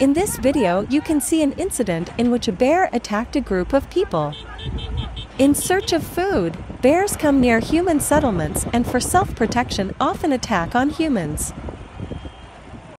In this video you can see an incident in which a bear attacked a group of people. In search of food, bears come near human settlements and for self-protection often attack on humans.